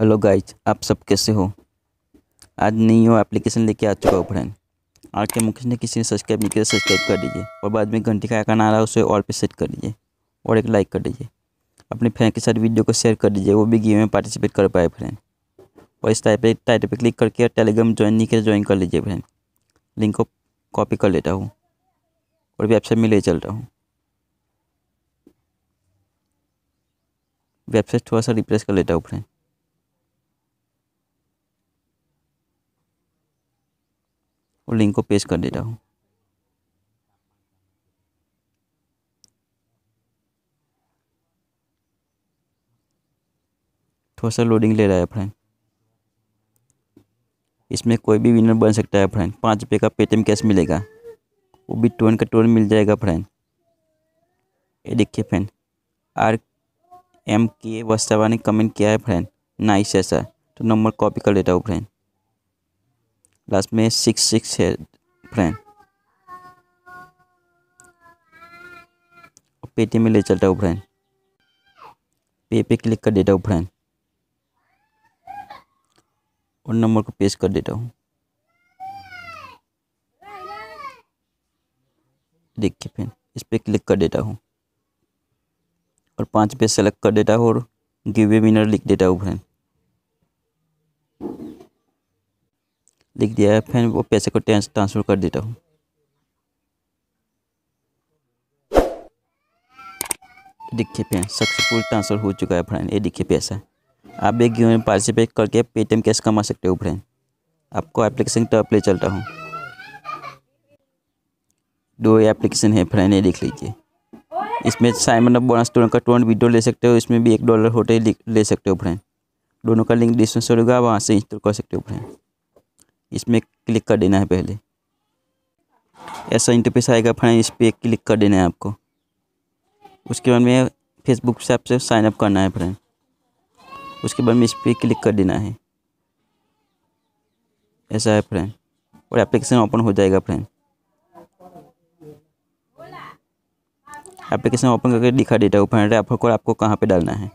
Hello guys आप सब कैसे हो? आज न्यू एप्लीकेशन लेके आ चुका हूँ फ्रेंड आज के मुकेश ने किसी ने सब्सक्राइब नहीं किया सब्सक्राइब कर दीजिए। और बाद में घंटी का आइकन आ रहा है, उसे ऑल पे सेट कर दीजिए। और एक लाइक कर दीजिए। अपने फ्रेंड के साथ वीडियो को शेयर कर दीजिए, वो भी गेम में पार्टिसिपेट कर पाए फ्रेंड और इस टाइप पे टाइटल पे क्लिक करके टेलीग्राम ज्वाइन नहीं किया ज्वाइन कर लीजिए फ्रेंड लिंक को कॉपी कर लेता हूँ। और वेबसाइट में ले चल रहा हूँ। वेबसाइट थोड़ा सा रिप्लेस कर लेता हूँ फ्रेंड और लिंक को पेस्ट कर देता हूँ। थोड़ा सा लोडिंग ले रहा है फ्रेंड इसमें कोई भी विनर बन सकता है फ्रेंड पाँच रुपये का पेटीएम कैश मिलेगा। वो भी टोन का टोन मिल जाएगा फ्रेंड ये देखिए फ्रेंड आर एम के वस्तावा ने कमेंट किया है फ्रेंड नाइस ऐसा तो नंबर कॉपी कर लेता हूँ फ्रेंड लास्ट में सिक्स सिक्स है फ्रेंड पेटीएम में ले चलता हूँ फ्रेंड पे पे क्लिक कर देता हूँ फ्रेंड और नंबर को पेस्ट कर देता हूँ. देखिए फ्रेंड इस पर क्लिक कर देता हूँ. और पाँच पे सेलेक्ट कर देता हूँ और गिवे विनर लिख देता हूँ फ्रेंड लिख दिया है, फिर वो पैसे को ट्रांसफ़र कर देता हूँ। देखिए फिर सक्सेसफुल ट्रांसफ़र हो चुका है फ्रेंड ये देखिए पैसा। आप एक गेम में पार्टिसिपेट करके पेटीएम कैश कमा सकते हो फ्रेंड आपको एप्लीकेशन टॉप ले चलता हूँ। दो एप्लीकेशन है फ्रेंड ये देख लीजिए। इसमें साइमन बोनस टोन का टोन वीडियो ले सकते हो, इसमें भी एक डॉलर होते ले सकते हो फ्रेंड दोनों का लिंक डिस्क्रिप्शन होगा, वहाँ से इंस्टॉल कर सकते हो फ्रेंड इसमें क्लिक कर देना है पहले। ऐसा इंटरफेस आएगा फ्रेंड इस पर क्लिक कर देना है आपको। उसके बाद में फेसबुक से आपसे साइन अप करना है फ्रेंड उसके बाद में इस पर क्लिक कर देना है। ऐसा है फ्रेंड और एप्लीकेशन ओपन हो जाएगा फ्रेंड एप्लीकेशन ओपन करके दिखा देता हूँ फ्रेंड रेफर कोड आपको कहाँ पे डालना है।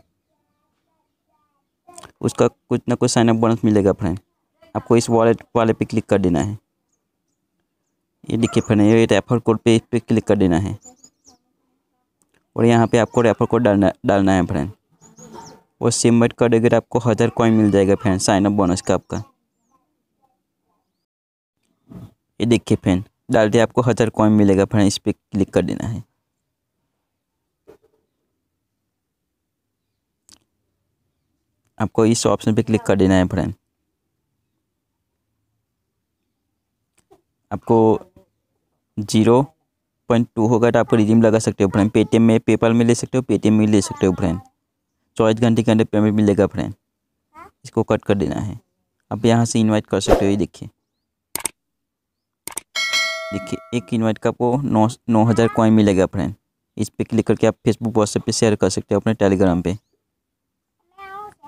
उसका कुछ ना कुछ साइन अप बोनस मिलेगा फ्रेंड आपको इस वॉलेट वाले पे क्लिक कर देना है। ये देखिए फ्रेंड ये रेफर कोड पे इस पर क्लिक कर देना है। और यहाँ पे आपको रेफर कोड डालना डालना है फ्रेंड और सिमट कर देंगे तो आपको हज़ार कॉइन मिल जाएगा फ्रेंड साइन अप बोनस का आपका। ये देखिए फ्रेंड डाल दिया आपको हज़ार कॉइन मिलेगा फ्रेंड इस पर क्लिक कर देना है। आपको इस ऑप्शन पे क्लिक कर देना है फ्रेंड आपको ज़ीरो पॉइंट टू होगा तो आपको रिजीम लगा सकते हो फ्रेंड। पेटीएम में पेपाल में ले सकते हो पेटीएम में ले सकते हो फ्रेंड। चौबीस घंटे के अंदर पेमेंट मिलेगा फ्रेंड। इसको कट कर देना है। आप यहाँ से इनवाइट कर सकते हो, ये देखिए। देखिए, एक इनवाइट का आपको नौ नौ हज़ार कॉइन मिलेगा फ्रेंड। इस पर क्लिक करके आप फेसबुक व्हाट्सएप पे शेयर कर सकते हो, अपने टेलीग्राम पे।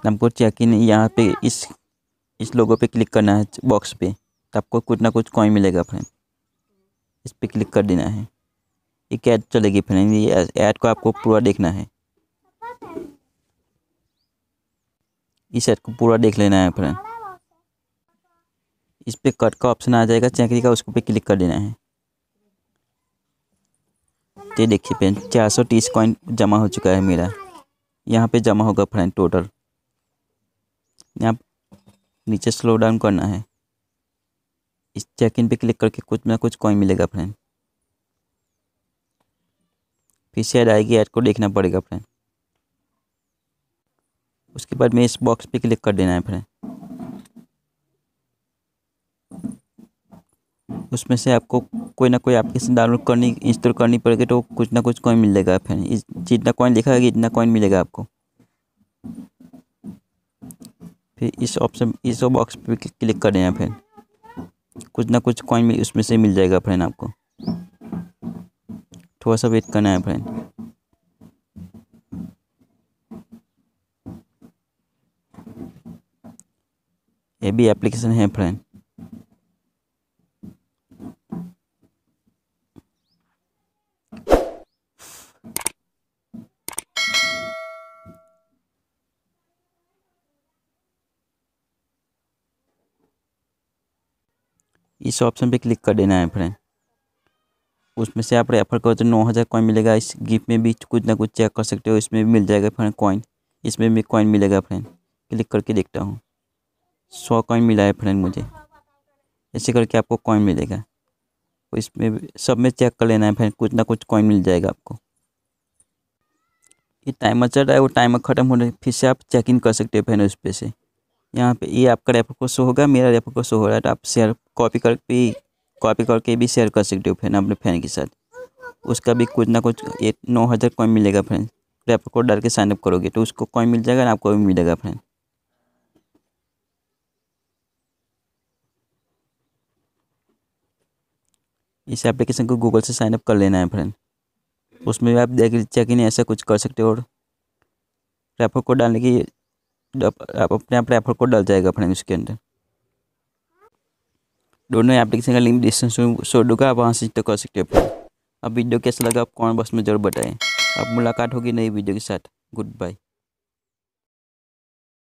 आपको चेक इन यहाँ पे इस इस लोगों पे क्लिक करना है बॉक्स पे। तो आपको कुछ ना कुछ कॉइन मिलेगा फ्रेंड इस पर क्लिक कर देना है। एक ऐड चलेगी फ्रेंड ये ऐड को आपको पूरा देखना है। इस ऐड को पूरा देख लेना है फ्रेंड इस पर कट का ऑप्शन आ जाएगा चेकरी का, उसको पे क्लिक कर देना है। ये देखिए फ्रेंड चार सौ तीस कॉइन जमा हो चुका है मेरा। यहाँ पे जमा होगा फ्रेंड टोटल यहाँ नीचे स्लो डाउन करना है। इस चेक इन पे क्लिक करके कुछ ना कुछ कॉइन मिलेगा फ्रेंड फिर से ऐड आएगी ऐड को देखना पड़ेगा फ्रेंड उसके बाद में इस बॉक्स पे क्लिक कर देना है फ्रेंड उसमें से आपको कोई ना कोई एप्लीकेशन डाउनलोड करनी इंस्टॉल करनी पड़ेगी तो कुछ ना कुछ कॉइन मिलेगा फ्रेंड इस जितना कॉइन लिखा है, इतना कॉइन मिलेगा आपको। फिर इस ऑप्शन इस बॉक्स पे क्लिक कर देना फ्रेंड कुछ ना कुछ कॉइन में उसमें से मिल जाएगा फ्रेंड आपको। थोड़ा सा वेट करना है फ्रेंड ये भी एप्लीकेशन है फ्रेंड इस ऑप्शन पे क्लिक कर देना है फ्रेंड। उसमें से आप रेफर करो तो नौ हज़ार कॉइन मिलेगा। इस गिफ्ट में भी कुछ ना कुछ चेक कर सकते हो। इसमें भी मिल जाएगा फ्रेंड कॉइन इसमें भी कॉइन मिलेगा फ्रेंड। क्लिक करके देखता हूँ। सौ कॉइन मिला है फ्रेंड मुझे। ऐसे करके आपको कॉइन मिलेगा। इसमें सब में चेक कर लेना है फ्रेंड। कुछ ना कुछ कॉइन मिल जाएगा आपको। ये टाइमर चल रहा है। वो टाइमर ख़त्म होने फिर से आप चेक इन कर सकते हो फ्रेंड उस पर से। यहाँ पे ये आपका रेफर को शो होगा, मेरा रेफर को शो हो रहा है तो आप शेयर कॉपी कर भी कॉपी करके भी शेयर कर सकते हो फ्रेंड अपने फ्रेंड के साथ। उसका भी कुछ ना कुछ एक नौ हज़ार कॉइन मिलेगा फ्रेंड रेफर कोड डाल के साइनअप करोगे तो उसको कॉइन मिल जाएगा आपको भी मिलेगा फ्रेंड इस एप्लीकेशन को गूगल से साइनअप कर लेना है फ्रेंड उसमें भी आप देख चेक इन ऐसा कुछ कर सकते हो और रेफर कोड डालने की अपने आप रेफर कोड डाल जाएगा अपने उसके अंदर। दोनों एप्लीकेशन का लिंक डिस्क्रिप्शन शो दूँगा आप वहाँ से तो कर सकते हो। अब वीडियो कैसा लगा आप कौन बस में ज़रूर बताएँ। अब मुलाकात होगी नई वीडियो के साथ। Good bye